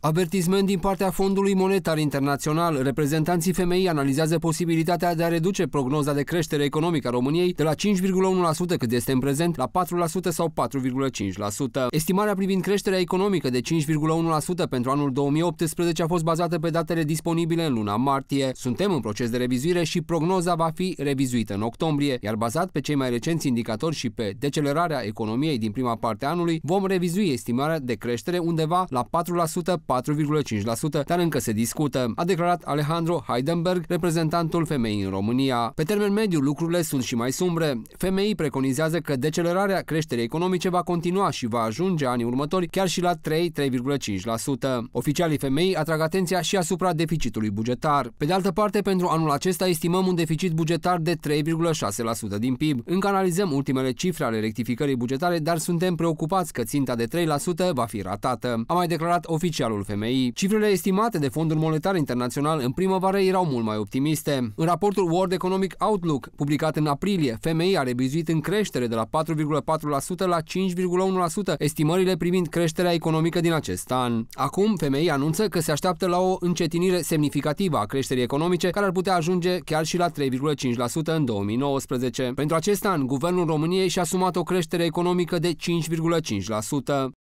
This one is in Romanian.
Avertisment din partea Fondului Monetar Internațional. Reprezentanții FMI analizează posibilitatea de a reduce prognoza de creștere economică a României de la 5,1% cât este în prezent la 4% sau 4,5%. Estimarea privind creșterea economică de 5,1% pentru anul 2018 a fost bazată pe datele disponibile în luna martie. Suntem în proces de revizuire și prognoza va fi revizuită în octombrie, iar bazat pe cei mai recenți indicatori și pe decelerarea economiei din prima parte a anului, vom revizui estimarea de creștere undeva la 4% 4,5%, dar încă se discută, a declarat Alejandro Heidenberg, reprezentantul femeii în România. Pe termen mediu, lucrurile sunt și mai sumbre. Femeii preconizează că decelerarea creșterii economice va continua și va ajunge anii următori chiar și la 3-3,5%. Oficialii femei atrag atenția și asupra deficitului bugetar. Pe de altă parte, pentru anul acesta estimăm un deficit bugetar de 3,6% din PIB. Încă analizăm ultimele cifre ale rectificării bugetare, dar suntem preocupați că ținta de 3% va fi ratată. A mai declarat oficialul sectorul femeii. Cifrele estimate de Fondul Monetar Internațional în primăvară erau mult mai optimiste. În raportul World Economic Outlook, publicat în aprilie, FMI a revizuit în creștere de la 4,4% la 5,1% estimările privind creșterea economică din acest an. Acum, FMI anunță că se așteaptă la o încetinire semnificativă a creșterii economice, care ar putea ajunge chiar și la 3,5% în 2019. Pentru acest an, Guvernul României și-a asumat o creștere economică de 5,5%.